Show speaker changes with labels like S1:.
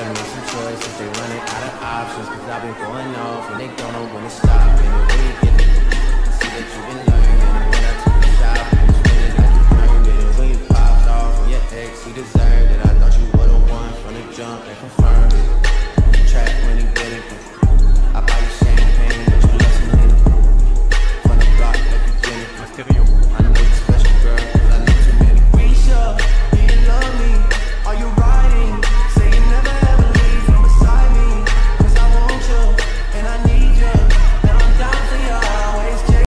S1: gotta make some choices.
S2: They
S1: running
S2: out
S1: of options.
S2: Cause I've
S1: been going off and they don't know when to stop. And the way you get to
S2: see
S1: that you've been learning. And when I took the shot, I was winning, I just earned it. And when you popped off from your ex, you deserved it. I thought you were the one, from the jump and
S2: confirmed it.